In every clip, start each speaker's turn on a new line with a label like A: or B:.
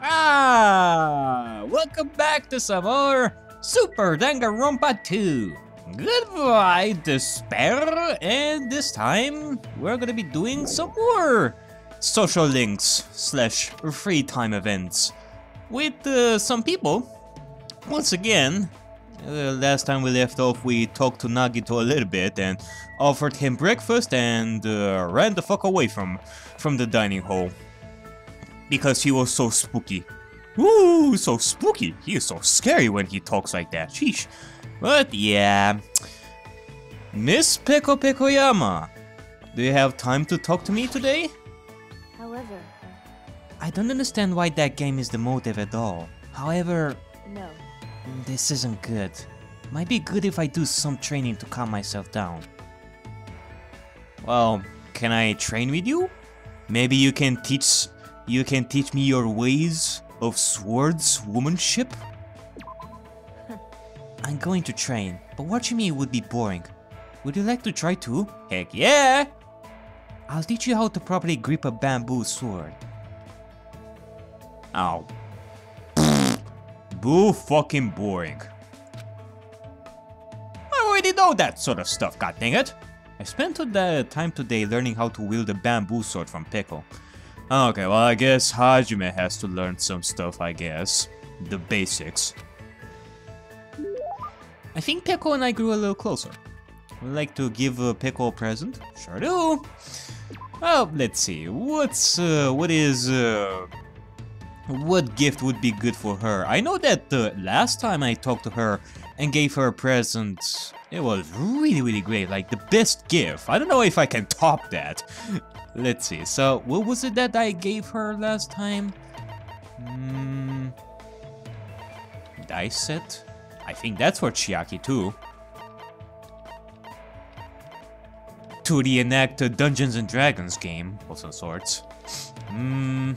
A: Ah, welcome back to some more Super Danganronpa 2. Goodbye, Despair, and this time we're gonna be doing some more social links slash free time events with uh, some people. Once again, uh, last time we left off, we talked to Nagito a little bit and offered him breakfast and uh, ran the fuck away from from the dining hall because he was so spooky. Ooh, so spooky. He is so scary when he talks like that. Sheesh. But yeah. Miss Peko Pekoyama, do you have time to talk to me today?
B: However,
A: I don't understand why that game is the motive at all. However,
B: no.
A: this isn't good. Might be good if I do some training to calm myself down. Well, can I train with you? Maybe you can teach you can teach me your ways of swords womanship? I'm going to train, but watching me would be boring. Would you like to try too? Heck yeah! I'll teach you how to properly grip a bamboo sword. Ow. Boo fucking boring. I already know that sort of stuff, god dang it. I spent the time today learning how to wield a bamboo sword from Pickle. Okay, well I guess Hajime has to learn some stuff, I guess. The basics. I think Pickle and I grew a little closer. Would like to give uh, Pickle a present? Sure do. Well, let's see. What's uh, what is uh, what gift would be good for her? I know that the last time I talked to her and gave her a present, it was really, really great. Like the best gift. I don't know if I can top that. Let's see. So, what was it that I gave her last time? Hmm. Dice set? I think that's for Chiaki too. To reenact a Dungeons and Dragons game of some sorts. Hmm.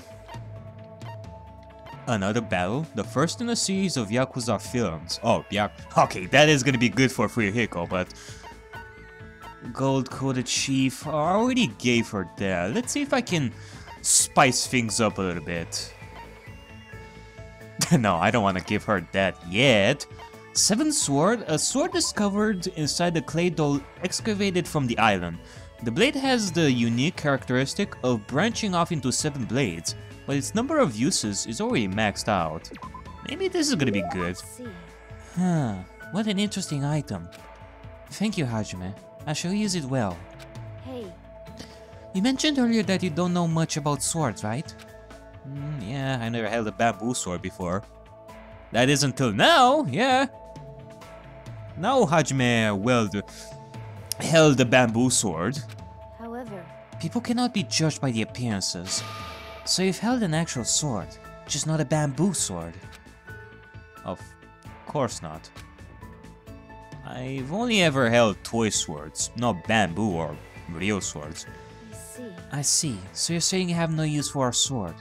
A: Another battle, the first in a series of Yakuza films. Oh, yeah. Okay, that is gonna be good for Free Fuyuhiko, but gold-coated sheath. Oh, I already gave her that. Let's see if I can spice things up a little bit. no, I don't want to give her that yet. Seven Sword, a sword discovered inside the clay doll excavated from the island. The blade has the unique characteristic of branching off into seven blades, but its number of uses is already maxed out. Maybe this is gonna be good. Huh, what an interesting item. Thank you, Hajime. I shall use it well.
B: Hey,
A: You mentioned earlier that you don't know much about swords, right? Mm, yeah, I never held a bamboo sword before. That is until now, yeah. Now Hajime wield, held a bamboo sword.
B: however,
A: People cannot be judged by the appearances. So you've held an actual sword, just not a bamboo sword. Of course not. I've only ever held toy swords, not bamboo or real swords.
B: I see.
A: I see. So you're saying you have no use for a sword?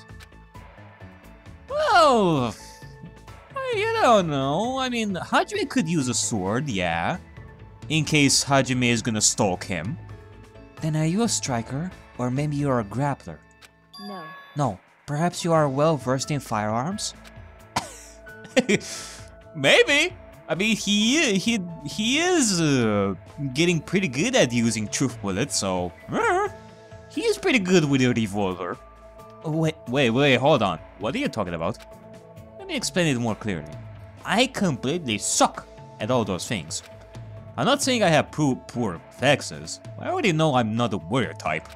A: Well, I- you don't know. I mean, Hajime could use a sword, yeah. In case Hajime is gonna stalk him. Then are you a striker? Or maybe you're a grappler?
B: No.
A: No, perhaps you are well versed in firearms? Maybe. I mean, he he he is uh, getting pretty good at using truth bullets, so uh, he is pretty good with a revolver. Oh, Wait, wait, wait, hold on. What are you talking about? Let me explain it more clearly. I completely suck at all those things. I'm not saying I have poor, poor reflexes. I already know I'm not a warrior type.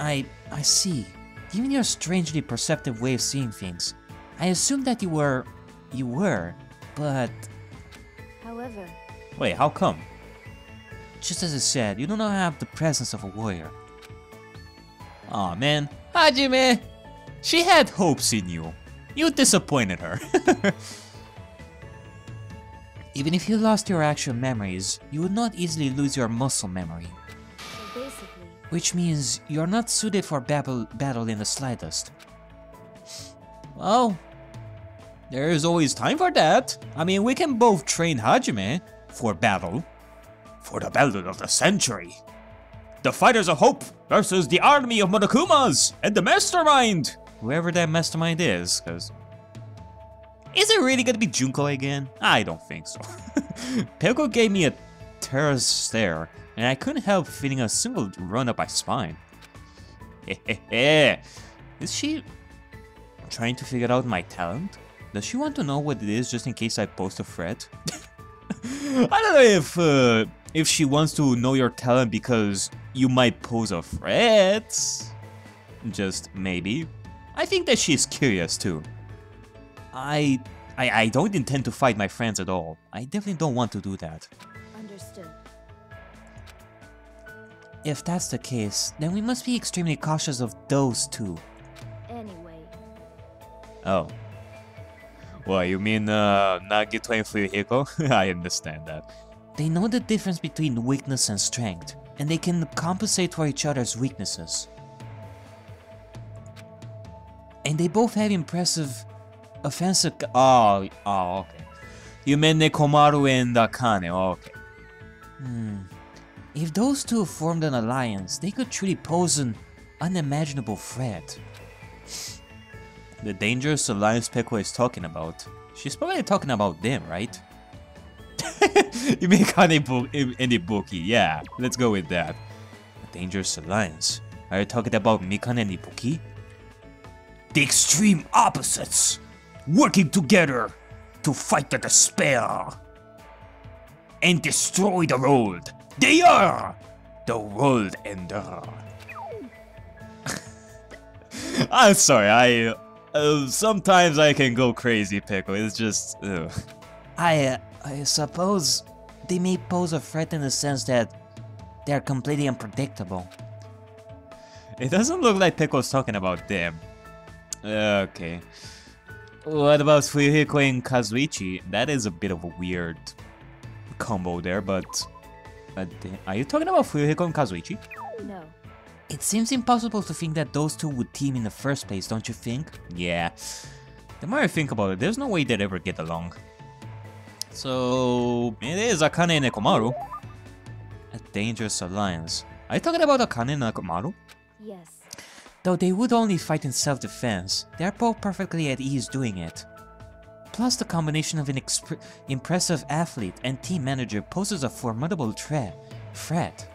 A: I I see. Given your strangely perceptive way of seeing things, I assumed that you were you were, but
B: However,
A: wait, how come? Just as I said, you do not have the presence of a warrior. Aw oh, man, Hajime! She had hopes in you. You disappointed her. Even if you lost your actual memories, you would not easily lose your muscle memory.
B: so
A: Which means you're not suited for battle, battle in the slightest. Well, there is always time for that. I mean, we can both train Hajime for battle. For the battle of the century. The Fighters of Hope versus the army of Monokumas and the Mastermind. whoever that mastermind is, because... Is it really gonna be Junko again? I don't think so. Peko gave me a terror stare, and I couldn't help feeling a single run up my spine. is she trying to figure out my talent? Does she want to know what it is just in case I post a threat? I don't know if uh, if she wants to know your talent because you might pose a threat. Just maybe. I think that she's curious too. I, I I don't intend to fight my friends at all. I definitely don't want to do that.
B: Understood.
A: If that's the case, then we must be extremely cautious of those two.
B: Anyway,
A: Oh. Well, you mean uh, Nagito and Fuyuhiko? I understand that. They know the difference between weakness and strength, and they can compensate for each other's weaknesses. And they both have impressive offensive. Oh, oh, okay. You meant Nekomaru and Akane, okay. Hmm. If those two formed an alliance, they could truly pose an unimaginable threat. The dangerous alliance Peko is talking about. She's probably talking about them, right? you mean Kane yeah, let's go with that. A dangerous alliance. Are you talking about Mikan and Ibuki? The extreme opposites! Working together to fight the despair! And destroy the world! They are the world ender! I'm sorry, I uh, sometimes I can go crazy, Pickle. It's just. Ugh. I, uh, I suppose they may pose a threat in the sense that they're completely unpredictable. It doesn't look like Pickle's talking about them. Okay. What about Fuyuhiko and Kazuichi? That is a bit of a weird combo there, but... but are you talking about Fuyuhiko and Kazuichi?
B: no.
A: It seems impossible to think that those two would team in the first place, don't you think? Yeah. The more I think about it, there's no way they'd ever get along. So, it is Akane and Nekomaru. A dangerous alliance. Are you talking about Akane and Nekomaru?
B: Yes.
A: Though they would only fight in self-defense, they are both perfectly at ease doing it. Plus, the combination of an impressive athlete and team manager poses a formidable threat. threat.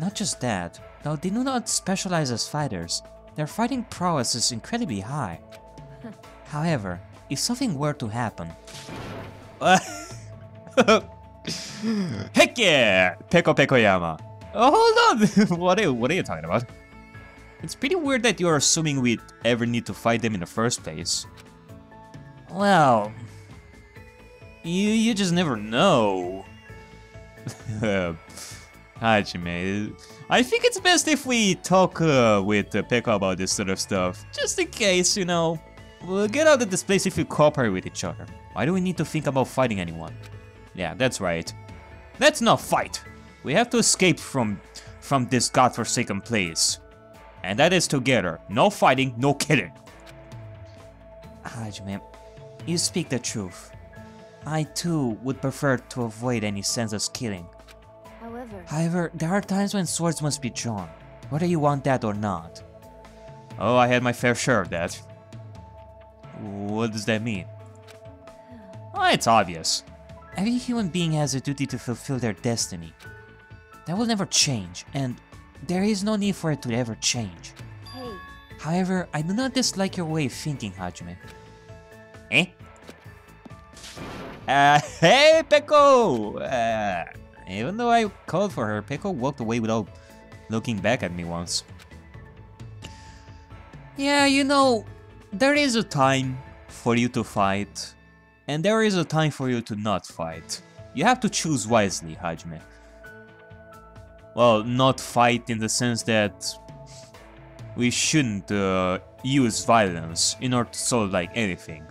A: Not just that, though they do not specialize as fighters, their fighting prowess is incredibly high. However, if something were to happen... Heck yeah! Peko Pekoyama. Oh, hold on! what, are you, what are you talking about? It's pretty weird that you're assuming we'd ever need to fight them in the first place. Well... You, you just never know. Hajime, I think it's best if we talk uh, with uh, Pekka about this sort of stuff. Just in case, you know. We'll get out of this place if we cooperate with each other. Why do we need to think about fighting anyone? Yeah, that's right. Let's not fight. We have to escape from from this godforsaken place. And that is together. No fighting, no killing. Hajime, you speak the truth. I too would prefer to avoid any senseless killing.
B: However,
A: However, there are times when swords must be drawn, whether you want that or not. Oh, I had my fair share of that. What does that mean? Oh, it's obvious. Every human being has a duty to fulfill their destiny. That will never change, and there is no need for it to ever change.
B: hey,
A: However, I do not dislike your way of thinking, Hajime. Eh? Uh, hey, Peko! Uh, even though I called for her, Peko walked away without looking back at me once. Yeah, you know, there is a time for you to fight, and there is a time for you to not fight. You have to choose wisely, Hajime. Well, not fight in the sense that we shouldn't uh, use violence in order to solve like anything.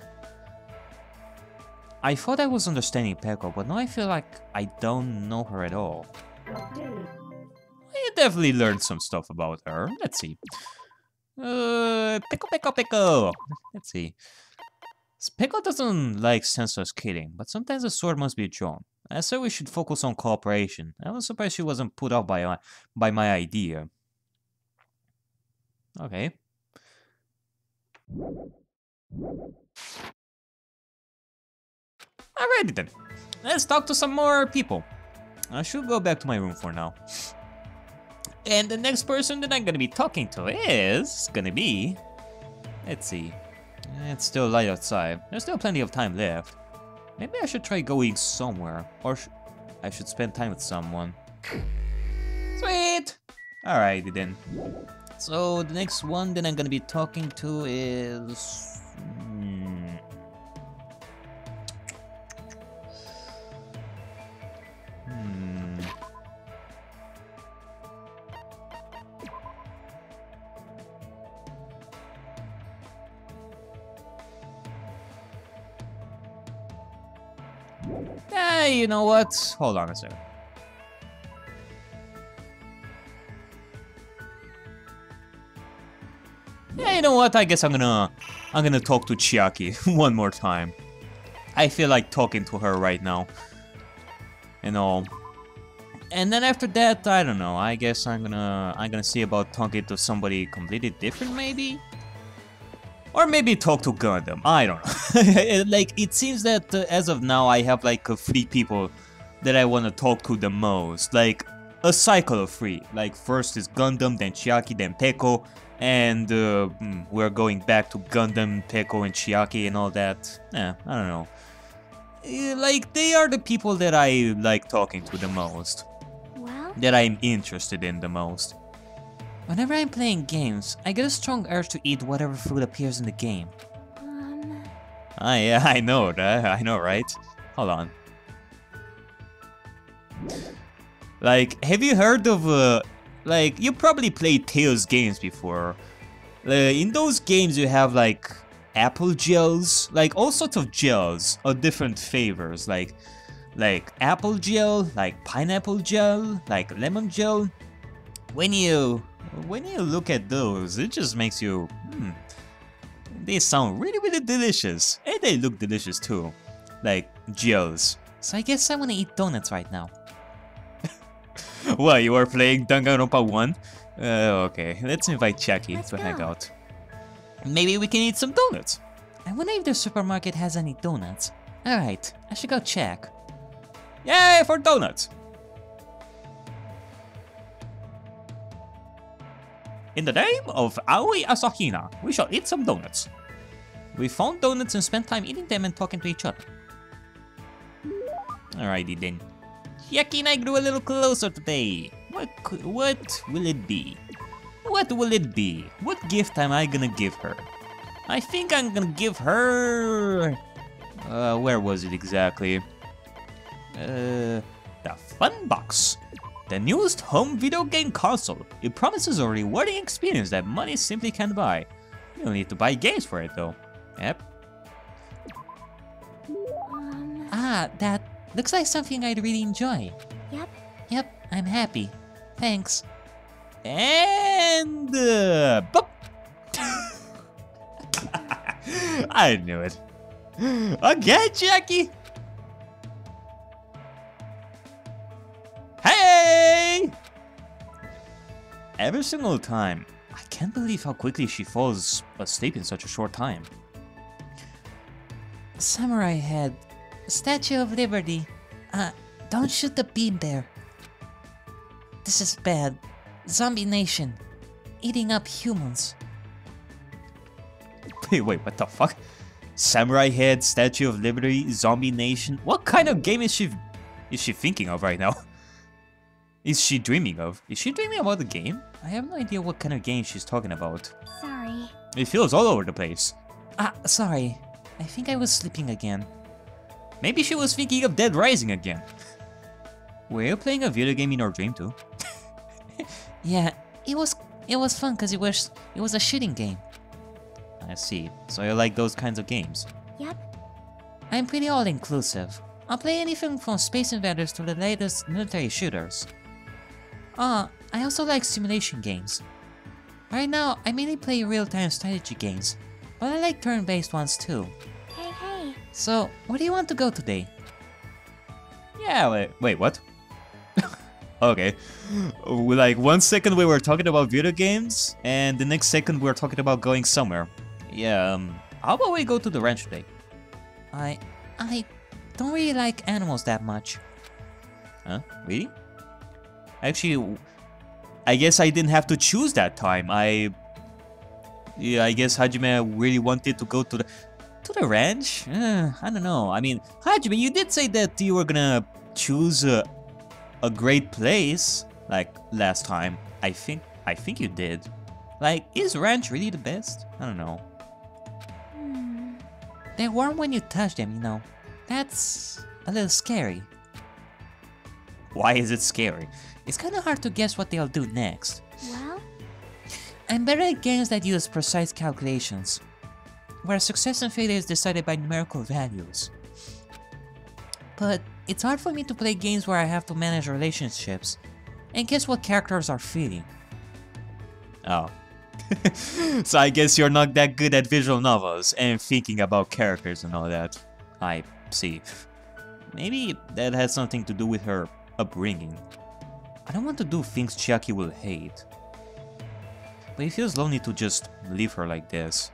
A: I thought I was understanding Peko, but now I feel like I don't know her at all. I definitely learned some stuff about her. Let's see. Uh, Peko, Peko, Peko. Let's see. Peko doesn't like senseless killing, but sometimes a sword must be drawn. I said we should focus on cooperation. I was surprised she wasn't put off by my, by my idea. Okay. Alrighty then. Let's talk to some more people. I should go back to my room for now. And the next person that I'm gonna be talking to is gonna be... Let's see. It's still light outside. There's still plenty of time left. Maybe I should try going somewhere. Or sh I should spend time with someone. Sweet! Alrighty then. So the next one that I'm gonna be talking to is... You know what? Hold on a second. Yeah, you know what? I guess I'm gonna I'm gonna talk to Chiaki one more time. I feel like talking to her right now. You know. And then after that, I don't know. I guess I'm gonna I'm gonna see about talking to somebody completely different, maybe. Or maybe talk to Gundham. I don't know. like it seems that uh, as of now, I have like uh, three people that I want to talk to the most. Like a cycle of three. Like first is Gundham, then Chiaki, then Peko, and uh, mm, we're going back to Gundham, Peko, and Chiaki and all that. Yeah, I don't know. Eh, Like they are the people that I like talking to the most,
B: Well,
A: that I'm interested in the most. Whenever I'm playing games, I get a strong urge to eat whatever food appears in the game.
B: um,
A: Ah, yeah, I know that. I know, right? Hold on. Like, have you heard of, uh, like, you probably played Tales games before. Uh, in those games, you have, like, apple gels, like, all sorts of gels of different flavors, like, like apple gel, like pineapple gel, like lemon gel. When you, when you look at those, it just makes you, hmm, they sound really, really delicious. And they look delicious too. Like gels. So I guess I wanna eat donuts right now. what, you are playing Danganronpa 1? Uh, okay, let's invite Chiaki
B: Let's
A: to hang
B: go.
A: out. Maybe we can eat some donuts. I wonder if the supermarket has any donuts. Alright, I should go check. Yay for donuts! In the name of Aoi Asahina, we shall eat some donuts. We found donuts and spent time eating them and talking to each other. Alrighty then. Chiaki and I grew a little closer today. What what will it be? What will it be? What gift am I gonna give her? I think I'm gonna give her... Uh, where was it exactly? Uh, the Fun Box. The newest home video game console. It promises a rewarding experience that money simply can't buy. You don't need to buy games for it though. Yep.
B: um,
C: Ah, that looks like something I'd really enjoy.
B: yep.
C: Yep, I'm happy. Thanks.
A: And uh. I knew it. Okay, Jackie. Every single time. I can't believe how quickly she falls asleep in such a short time.
C: Samurai Head. Statue of Liberty. Uh, don't shoot the beam there. This is bad. Zombie Nation. Eating up humans.
A: Wait, wait, what the fuck? Samurai Head, Statue of Liberty, Zombie Nation. What kind of game is she is she thinking of right now? Is she dreaming of? Is she dreaming about the game? I have no idea what kind of game she's talking about.
B: Sorry.
A: It feels all over the place.
C: Ah, sorry. I think I was sleeping again.
A: Maybe she was thinking of Dead Rising again. Were you playing a video game in your dream too?
C: Yeah, it was it was fun because it was it was a shooting game.
A: I see. So you like those kinds of games.
B: Yep.
C: I'm pretty all inclusive. I'll play anything from Space Invaders to the latest military shooters. Ah, I also like simulation games. Right now, I mainly play real-time strategy games, but I like turn-based ones too.
B: Hey, hey.
C: So, where do you want to go today?
A: Yeah, wait, wait what? okay. Like one second we were talking about video games, and the next second we were talking about going somewhere. Yeah, um, how about we go to the ranch today?
C: I I don't really like animals that much.
A: Huh? Really? Actually, I guess I didn't have to choose that time. I, yeah, I guess Hajime really wanted to go to the to the ranch. Uh, I don't know. I mean, Hajime, you did say that you were gonna choose a a great place like last time. I think I think you did. Like, is ranch really the best? I don't know.
B: Hmm.
C: They're warm when you touch them, you know. That's a little scary.
A: Why is it scary?
C: It's kind of hard to guess what they'll do next.
B: Well,
C: I'm better at games that use precise calculations, where success and failure is decided by numerical values. But it's hard for me to play games where I have to manage relationships and guess what characters are feeling.
A: Oh. so I guess you're not that good at visual novels and thinking about characters and all that. I see. Maybe that has something to do with her upbringing. I don't want to do things Chiaki will hate. But it feels lonely to just leave her like this.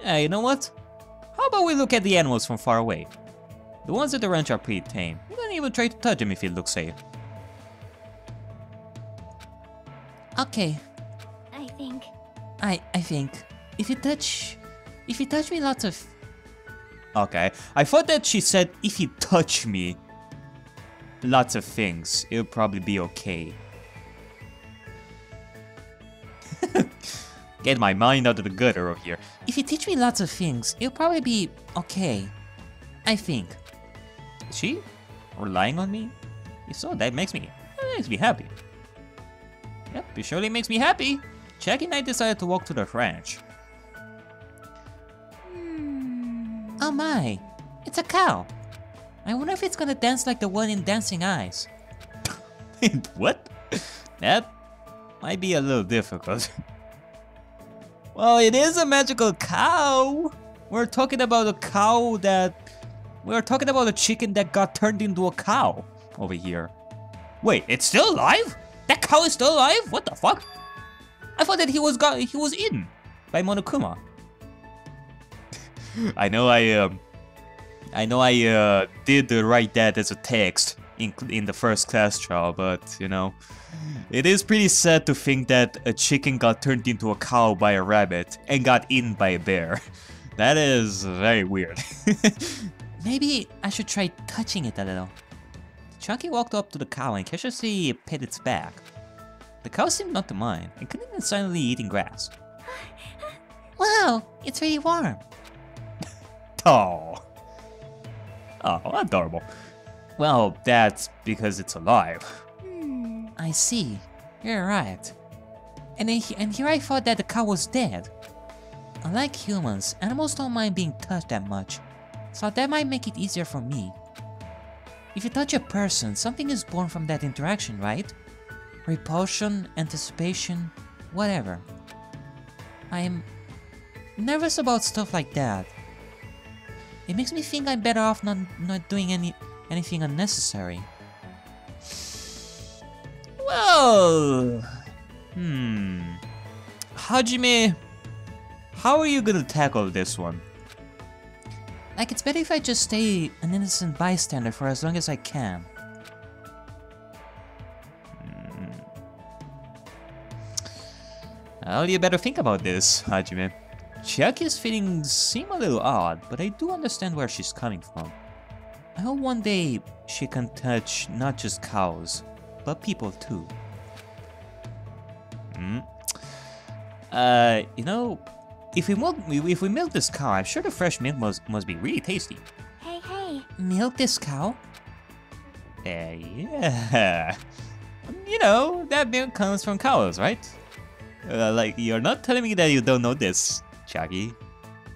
A: Yeah, you know what? How about we look at the animals from far away? The ones at the ranch are pretty tame. You don't even try to touch them if it looks safe.
C: Okay,
B: I think.
C: I I think if you touch if you touch me lots of
A: Okay, I thought that she said if you touch me, lots of things, it'll probably be okay. Get my mind out of the gutter over here.
C: if you teach me lots of things, it'll probably be okay. I think.
A: Is she relying on me? If so, that makes me that makes me happy. Yep, it surely makes me happy. Chiaki and I decided to walk to the ranch.
B: Hmm.
C: Oh my, it's a cow. I wonder if it's gonna dance like the one in Dancing Eyes.
A: what? That might be a little difficult. well, it is a magical cow. We're talking about a cow that. We're talking about a chicken that got turned into a cow over here. Wait, it's still alive? That cow is still alive? What the fuck? I thought that he was got he was eaten by Monokuma. I know I um I know I uh, did write that as a text in, in the first class trial, but you know, it is pretty sad to think that a chicken got turned into a cow by a rabbit and got eaten by a bear. That is very weird.
C: Maybe I should try touching it a little.
A: Chiaki walked up to the cow and casually pet its back. The cow seemed not to mind and continued silently eating grass.
C: Wow, it's really warm.
A: Oh. Oh, adorable. Well, that's because it's alive.
C: I see. You're right. And, he- and here I thought that the cow was dead. Unlike humans, animals don't mind being touched that much, so that might make it easier for me. If you touch a person, something is born from that interaction, right? Repulsion, anticipation, whatever. I'm nervous about stuff like that. It makes me think I'm better off not, not doing any anything unnecessary.
A: Well, hmm. Hajime, how are you gonna tackle this one?
C: Like, it's better if I just stay an innocent bystander for as long as I can.
A: Well, you better think about this, Hajime. Chiaki's feelings seem a little odd, but I do understand where she's coming from. I hope one day she can touch not just cows, but people too. Hmm. Uh, you know, if we milk, if we milk this cow, I'm sure the fresh milk must must be really tasty.
B: Hey, hey.
C: Milk this cow?
A: Uh, yeah. You know, that milk comes from cows, right? Uh, like, you're not telling me that you don't know this,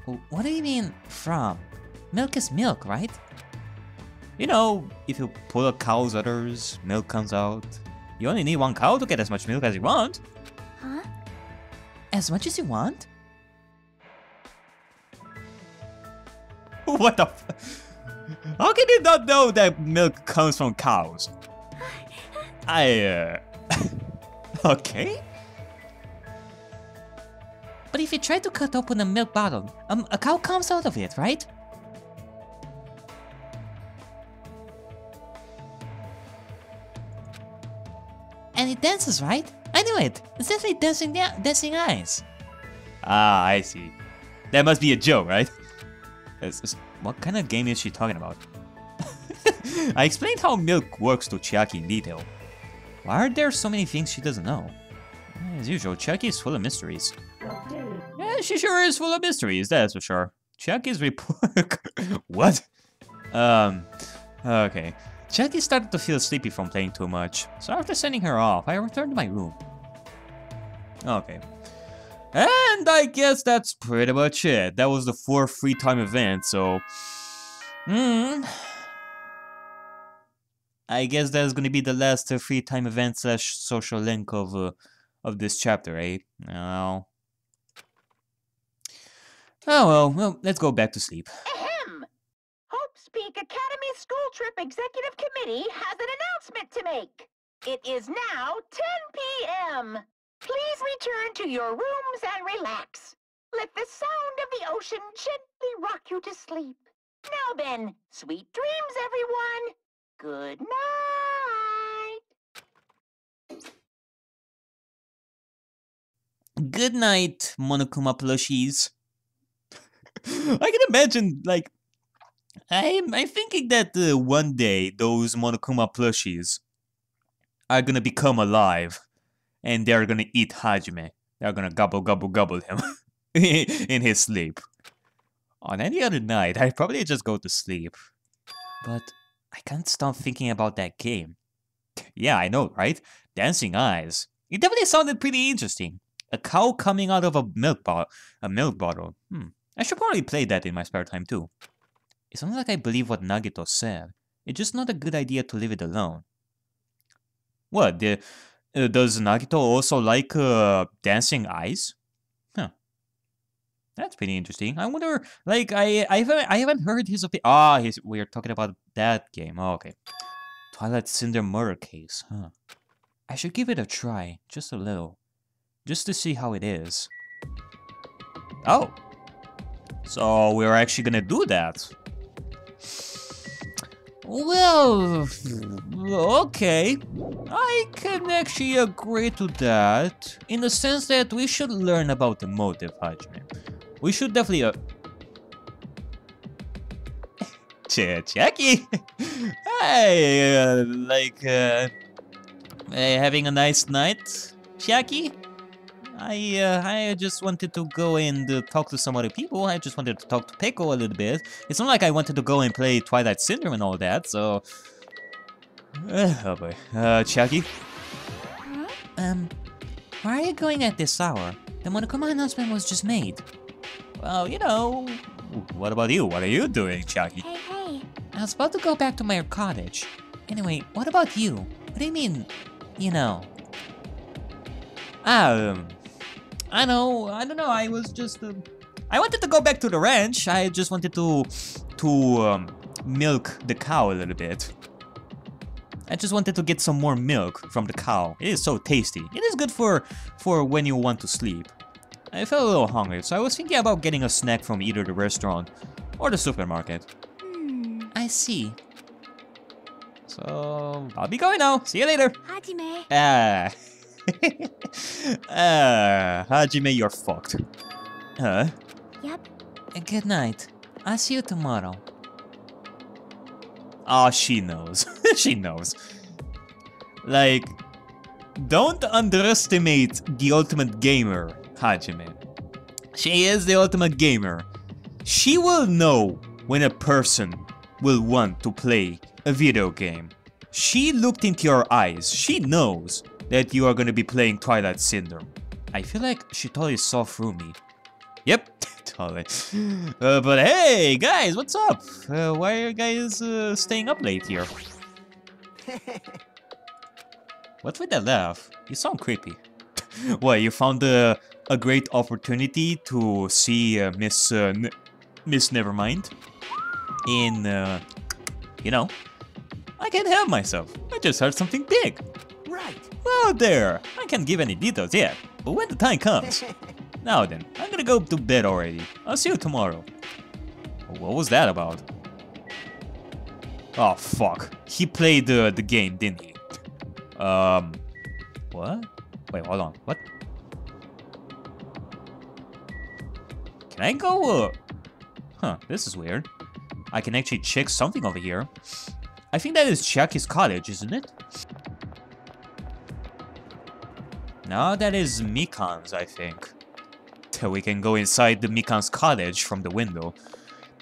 C: W- What do you mean, from? Milk is milk, right?
A: You know, if you pull a cow's udders, milk comes out. You only need one cow to get as much milk as you want.
B: Huh?
C: As much as you want?
A: what the f- How can you not know that milk comes from cows? I, uh... okay?
C: If you try to cut open a milk bottle, um, a cow comes out of it, right? And it dances, right? I knew it! It's definitely dancing, dancing eyes.
A: Ah, I see. That must be a joke, right? It's- it's- what kind of game is she talking about? I explained how milk works to Chiaki in detail. Why are there so many things she doesn't know? As usual, Chiaki is full of mysteries. She sure is full of mysteries, that's for sure. Chiaki's report... what? Um, okay. Chiaki started to feel sleepy from playing too much, so after sending her off, I returned to my room. Okay. And I guess that's pretty much it. That was the fourth free time event, so... Hmm... I guess that's gonna be the last uh, free time event slash social link of uh, of this chapter, eh? Oh. Oh well, well, let's go back to sleep.
D: Ahem! Hope's Peak Academy School Trip Executive Committee has an announcement to make. It is now 10 p.m. Please return to your rooms and relax. Let the sound of the ocean gently rock you to sleep. Now then, sweet dreams, everyone. Good night.
A: Good night, Monokuma plushies. I can imagine, like, I'm, I'm thinking that uh, one day those Monokuma plushies are gonna become alive and they're gonna eat Hajime. They're gonna gobble, gobble, gobble him in his sleep. On any other night, I'd probably just go to sleep. But I can't stop thinking about that game. Yeah, I know, right? Dancing Eyes. It definitely sounded pretty interesting. A cow coming out of a milk bottle. A milk bottle. Hmm. I should probably play that in my spare time too. It's not like I believe what Nagito said. It's just not a good idea to leave it alone. What? The, uh, does Nagito also like uh, dancing eyes? Huh. That's pretty interesting. I wonder, like, I I haven't I haven't heard his opinion. Ah, he's, we're talking about that game. Oh, okay. Twilight Syndrome murder case, huh? I should give it a try, just a little, just to see how it is. Oh, so we're actually gonna do that. Well, okay. I can actually agree to that, in the sense that we should learn about the motive, Hajime. We should definitely... Uh... Ch Jackie! hey, uh, like, uh, having a nice night, Jackie? I uh, I just wanted to go and uh, talk to some other people. I just wanted to talk to Peko a little bit. It's not like I wanted to go and play Twilight Syndrome and all that, so... Uh, oh boy. Uh, Chucky?
B: Huh?
C: Um, why are you going at this hour? The Monokuma announcement was just made.
A: Well, you know... What about you? What are you doing, Chucky?
B: Hey, hey.
C: I was about to go back to my cottage. Anyway, what about you? What do you mean, you know?
A: Ah, um, I know, I don't know, I was just... Um, I wanted to go back to the ranch. I just wanted to... to, um, milk the cow a little bit. I just wanted to get some more milk from the cow. It is so tasty. It is good for for when you want to sleep. I felt a little hungry, so I was thinking about getting a snack from either the restaurant or the supermarket.
B: Hmm.
C: I see.
A: So I'll be going now. See you later.
B: Hajime.
A: Ah. ah, Hajime, you're fucked. Huh?
B: Yep.
C: Uh, Good night. I'll see you tomorrow.
A: Oh, she knows. she knows. Like, don't underestimate the ultimate gamer, Hajime. She is the ultimate gamer. She will know when a person will want to play a video game. She looked into your eyes. She knows that you are going to be playing Twilight Syndrome. I feel like she totally saw through me. Yep, totally. Uh, but hey, guys, what's up? Uh, why are you guys uh, staying up late here? What's with that laugh? You sound creepy. what, you found a, a great opportunity to see uh, Miss uh, N Miss Nevermind in, uh, you know, I can't help myself. I just heard something big.
E: Right.
A: Well, there. I can't give any details yet, but when the time comes. Now then, I'm gonna go to bed already. I'll see you tomorrow. What was that about? Oh, fuck. He played the, the game, didn't he? Um, what? Wait, hold on. What? Can I go, uh... Huh, this is weird. I can actually check something over here. I think that is Chiaki's cottage, isn't it? No, that is Mikan's, I think. We can go inside the Mikan's cottage from the window.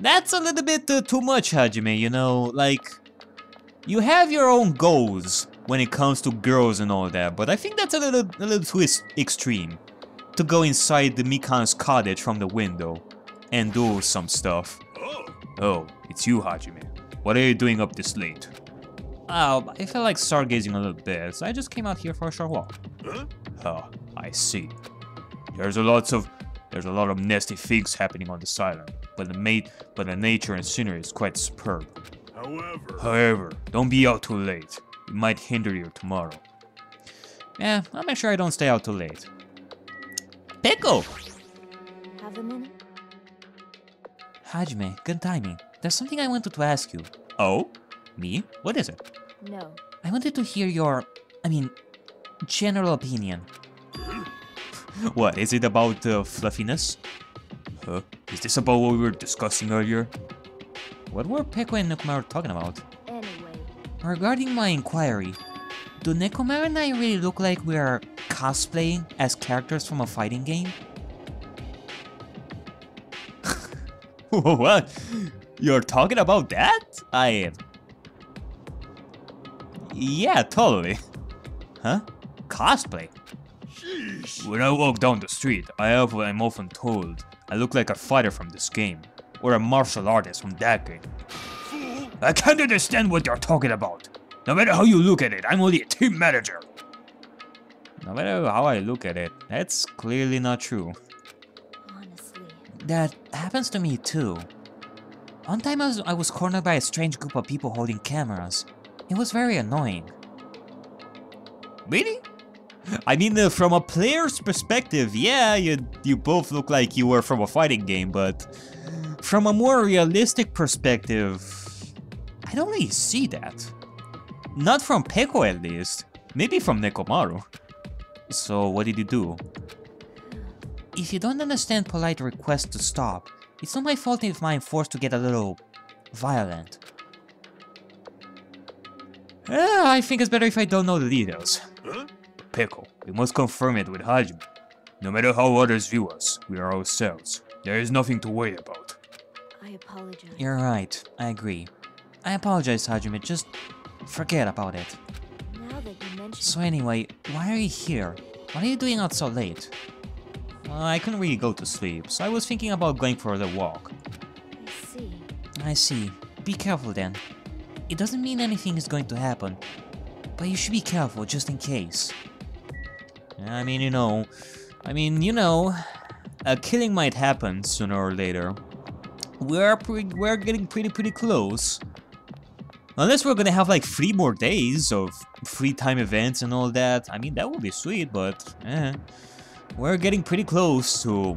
A: That's a little bit uh, too much, Hajime, you know, like... You have your own goals when it comes to girls and all that, but I think that's a little, a little too extreme. To go inside the Mikan's cottage from the window and do some stuff. Oh, it's you, Hajime. What are you doing up this late? Oh, I felt like stargazing a little bit, so I just came out here for a short walk. Huh? Oh, I see. There's a lots of there's a lot of nasty things happening on this island, but the mate but the nature and scenery is quite superb.
E: However,
A: However, don't be out too late. It might hinder you tomorrow. Yeah, I'll make sure I don't stay out too late. Pickle!
B: Have a minute?
C: Hajime, good timing. There's something I wanted to ask you.
A: Oh? Me? What is it?
B: No.
C: I wanted to hear your, I mean, general opinion.
A: What, is it about uh, fluffiness? Huh? Is this about what we were discussing earlier? What were Peko and Nekomaru talking about?
B: Anyway,
C: Regarding my inquiry, do Nekomaru and I really look like we are cosplaying as characters from a fighting game?
A: what? You're talking about that? I... Yeah, totally. Huh? Cosplay? When I walk down the street, I have what I'm often told. I look like a fighter from this game. Or a martial artist from that game. I can't understand what you're talking about. No matter how you look at it, I'm only a team manager. No matter how I look at it, that's clearly not true.
B: honestly.
C: That happens to me too. One time I was, I was cornered by a strange group of people holding cameras. It was very annoying.
A: Really? I mean, uh, from a player's perspective, yeah, you you both look like you were from a fighting game, but from a more realistic perspective, I don't really see that. Not from Peko at least. Maybe from Nekomaru. So what did you do?
C: If you don't understand polite requests to stop, it's not my fault if I'm forced to get a little violent.
A: Eh, I think it's better if I don't know the details. Peko, we must confirm it with Hajime. No matter how others view us, we are ourselves. There is nothing to worry about.
B: I apologize.
C: You're right, I agree. I apologize, Hajime, just forget about it.
B: Now that you mention
C: So anyway, why are you here? What are you doing out so late?
A: Well, I couldn't really go to sleep, so I was thinking about going for a walk.
B: I see.
C: I see. Be careful then. It doesn't mean anything is going to happen, but you should be careful just in case.
A: I mean, you know, I mean, you know, a killing might happen sooner or later. We're we're getting pretty pretty close. Unless we're gonna have like three more days of free time events and all that. I mean, that would be sweet, but eh, we're getting pretty close to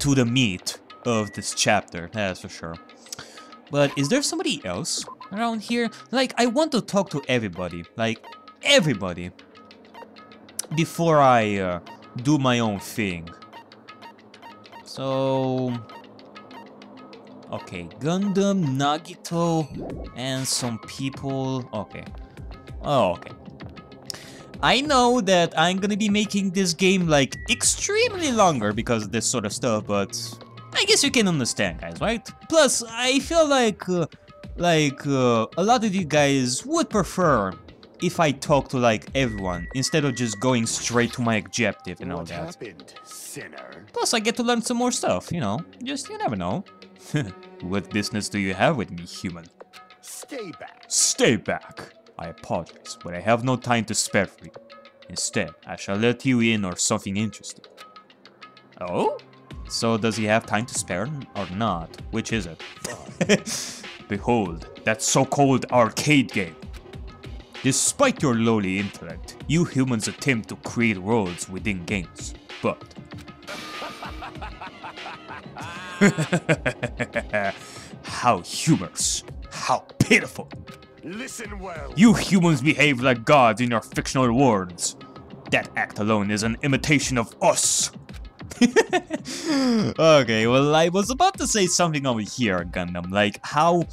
A: to the meat of this chapter. That's for sure. But is there somebody else around here? Like, I want to talk to everybody. Like, everybody before I uh, do my own thing. So, okay, Gundham, Nagito, and some people. Okay, oh, okay. I know that I'm gonna be making this game like extremely longer because of this sort of stuff, but I guess you can understand, guys, right? Plus, I feel like, uh, like uh, a lot of you guys would prefer if I talk to like everyone instead of just going straight to my objective and all
E: what
A: that.
E: happened, sinner?
A: Plus, I get to learn some more stuff, you know. Just you never know. what business do you have with me, human?
E: Stay back.
A: Stay back. I apologize, but I have no time to spare for you. Instead, I shall let you in or something interesting. Oh? So does he have time to spare or not? Which is it? Behold, that so-called arcade game. Despite your lowly intellect, you humans attempt to create worlds within games. But How humorous. How pitiful.
E: Listen well.
A: You humans behave like gods in your fictional worlds. That act alone is an imitation of us. Okay, well, I was about to say something over here, Gundham, like how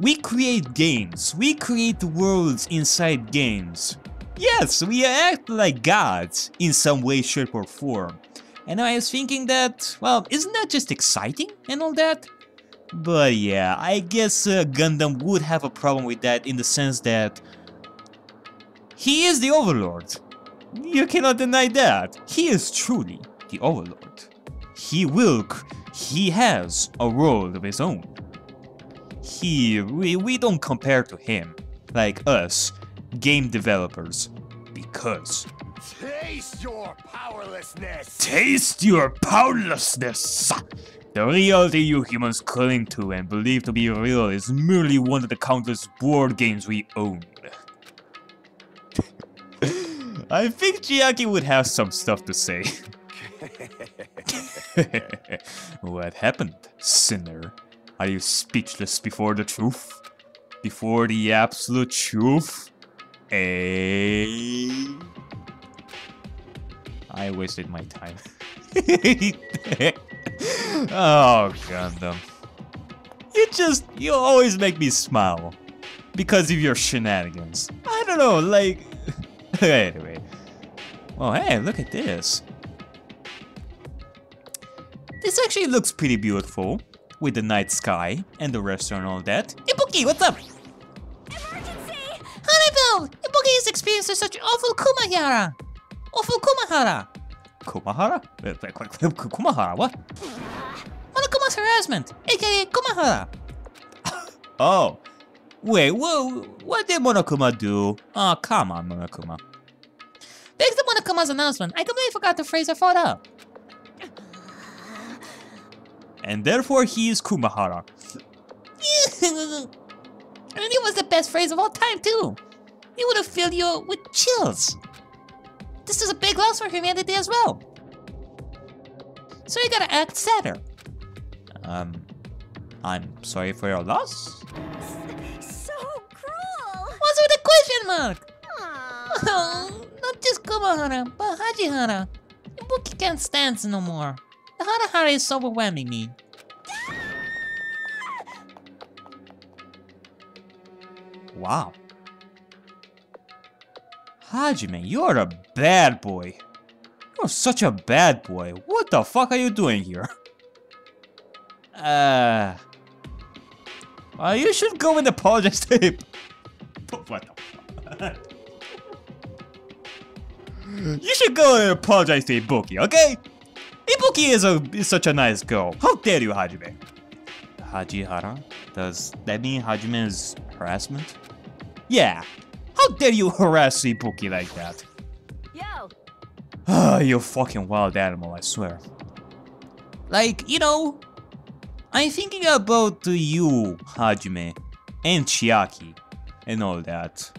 A: we create games, we create worlds inside games. Yes, we act like gods in some way, shape, or form. And I was thinking that, well, isn't that just exciting and all that? But yeah, I guess uh, Gundham would have a problem with that in the sense that he is the Overlord. You cannot deny that. He is truly the Overlord. He will, he has a world of his own. He, we, we don't compare to him, like us, game developers, because
E: Taste your powerlessness.
A: Taste your powerlessness! The reality you humans cling to and believe to be real is merely one of the countless board games we own. I think Chiaki would have some stuff to say. what happened, sinner? Are you speechless before the truth? Before the absolute truth? Eh? I wasted my time. oh, Gundham. You just, you always make me smile. Because of your shenanigans. I don't know, like... anyway. Well, hey, look at this. This actually looks pretty beautiful. With the night sky and the restaurant and all that. Ibuki, what's up?
C: Emergency! Hannibal! Ibuki is experiencing such awful Kumahara! Awful Kumahara!
A: Kumahara? Uh, uh, wait, wait, Kumahara, what?
C: Uh, Monokuma's harassment, aka Kumahara!
A: Oh. Wait, what, what did Monokuma do? Oh, come on, Monokuma.
C: Thanks to Monokuma's announcement, I completely forgot to phrase her photo.
A: And therefore he is Kumahara.
C: and it was the best phrase of all time, too. It would have filled you with chills. This is a big loss for humanity as well. So you gotta act sadder.
A: Um, I'm sorry for your loss?
B: So cruel!
C: What's with the question mark?
B: Aw.
C: Oh, not just Kumahara, but Hajihara. Ibuki can't stand no more. The Harahara is overwhelming me.
A: Wow. Hajime, you're a bad boy. You're such a bad boy. What the fuck are you doing here? Uh... Well, you should go and apologize to him. What the fuck? You should go and apologize to Ibuki, okay? Ibuki is a is such a nice girl. How dare you, Hajime? Hajihara? Does that mean Hajime is harassment? Yeah. How dare you harass Ibuki like that?
B: Yo!
A: Ah, you fucking wild animal, I swear. Like, you know, I'm thinking about you, Hajime, and Chiaki, and all that.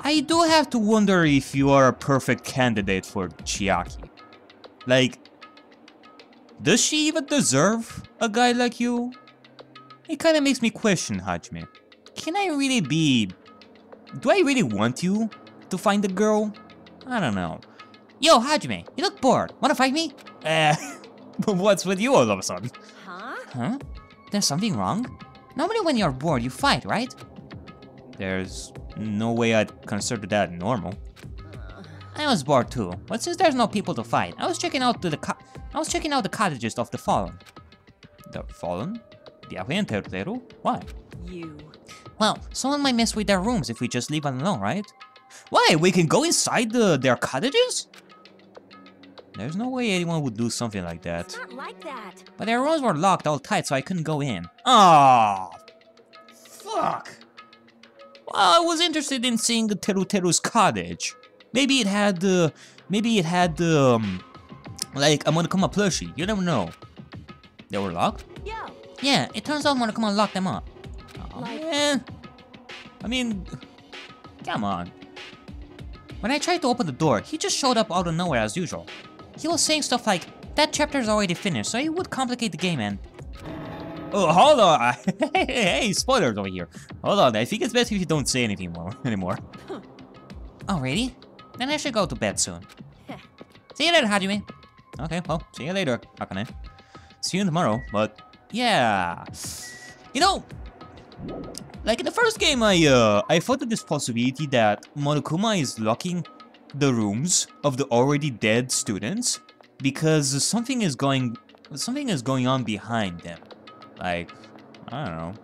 A: I do have to wonder if you are a perfect candidate for Chiaki. Like, does she even deserve a guy like you? It kinda makes me question, Hajime. Can I really be... Do I really want you to find a girl? I don't know.
C: Yo, Hajime, you look bored. Wanna fight me?
A: Eh, but what's with you all of a sudden?
B: Huh?
C: Huh? There's something wrong? Normally when you're bored, you fight, right?
A: There's no way I'd consider that normal.
C: I was bored too, but since there's no people to fight, I was checking out the, the I was checking out the cottages of the fallen.
A: The Fallen? Viaje en tercero? Why?
B: You.
C: Well, someone might mess with their rooms if we just leave them alone, right?
A: Why? We can go inside the, their cottages? There's no way anyone would do something like
B: It's
A: that.
B: not like that.
C: But their rooms were locked all tight, so I couldn't go in.
A: Ah, fuck. Well, I was interested in seeing Teru Teru's cottage. Maybe it had the, maybe it had the, um, like a Monokuma plushie. You never know. They were locked.
B: Yeah.
C: Yeah, it turns out Monokuma locked them up.
B: Like-
A: man. I mean, come on.
C: When I tried to open the door, he just showed up out of nowhere as usual. He was saying stuff like, that chapter's already finished, so it would complicate the game, and
A: Oh, hold on. hey, hey, spoilers over here. Hold on. I think it's best if you don't say anything more anymore.
C: Alrighty. Then I should go to bed soon. See you later, Hajime.
A: Okay, well, see you later, Akane. See you tomorrow, but yeah. You know, like in the first game, I uh, I thought of this possibility that Monokuma is locking the rooms of the already dead students because something is going something is going on behind them. Like, I don't know.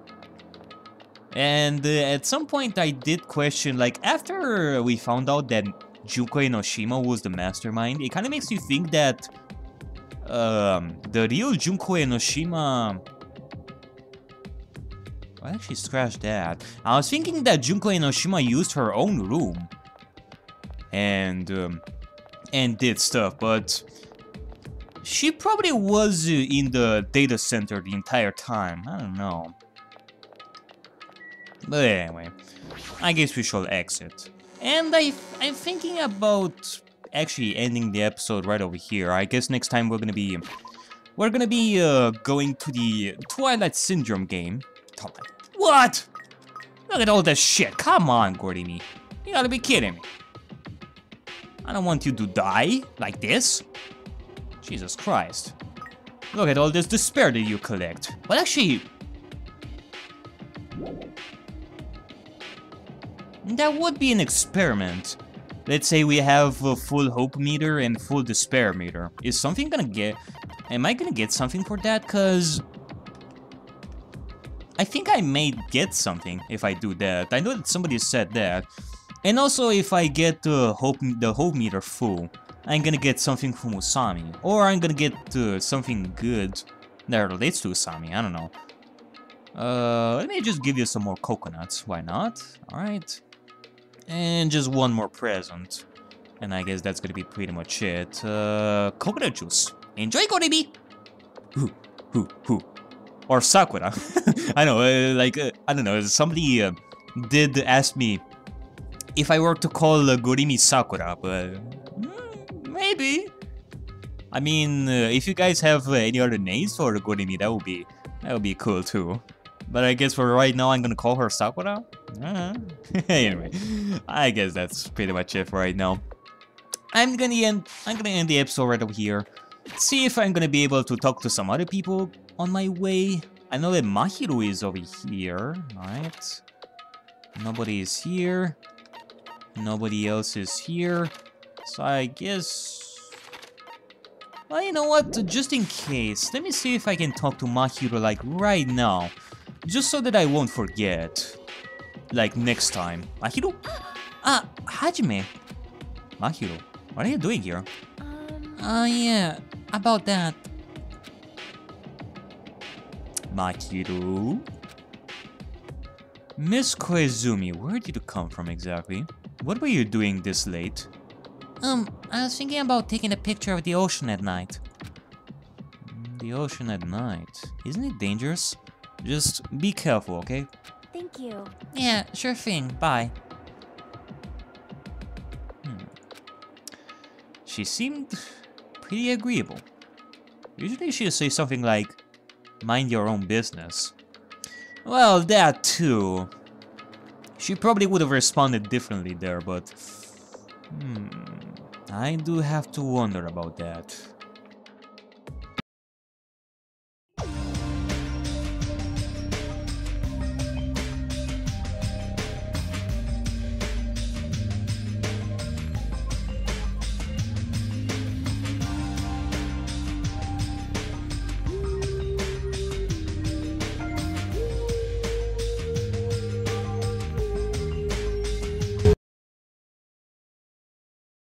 A: And uh, at some point I did question, like, after we found out that Junko Enoshima was the mastermind, it kind of makes you think that um, the real Junko Enoshima... I actually scratched that. I was thinking that Junko Enoshima used her own room and um, and did stuff, but she probably was uh, in the data center the entire time. I don't know. But anyway, I guess we shall exit. And I, I'm thinking about actually ending the episode right over here. I guess next time we're gonna be, we're gonna be uh, going to the Twilight Syndrome game. What? Look at all this shit. Come on, Gordini. You gotta be kidding me. I don't want you to die like this. Jesus Christ. Look at all this despair that you collect. Well, actually... That would be an experiment. Let's say we have a full hope meter and full despair meter. Is something gonna get... Am I gonna get something for that? Cause... I think I may get something if I do that. I know that somebody said that. And also if I get the hope, the hope meter full. I'm gonna get something from Usami. Or I'm gonna get uh, something good that relates to Usami, I don't know. Uh, let me just give you some more coconuts, why not? Alright. And just one more present. And I guess that's gonna be pretty much it. Uh, coconut juice. Enjoy, Koribi! Who, who, who? Or Sakura. I know, uh, like, uh, I don't know, somebody uh, did ask me if I were to call uh, Gorimi Sakura, but maybe. I mean, uh, if you guys have uh, any other names for Gorimi, that would be that would be cool too. But I guess for right now, I'm gonna call her Sakura. Uh, anyway, I guess that's pretty much it for right now. I'm gonna end. I'm gonna end the episode right over here. See if I'm gonna be able to talk to some other people on my way. I know that Mahiru is over here, right? Nobody is here. Nobody else is here. So I guess... Well, you know what? Just in case, let me see if I can talk to Mahiru like right now. Just so that I won't forget. Like next time. Mahiru? Ah, Hajime. Mahiru, what are you doing here?
B: Um,
C: Uh, yeah, about that.
A: Mahiru? Miss Koizumi, where did you come from exactly? What were you doing this late?
C: Um, I was thinking about taking a picture of the ocean at night.
A: The ocean at night. Isn't it dangerous? Just be careful, okay?
B: Thank you.
C: Yeah, sure thing, bye.
A: She seemed pretty agreeable. Usually she'll say something like, mind your own business. Well, that too. She probably would have responded differently there, but... Hmm, I do have to wonder about that.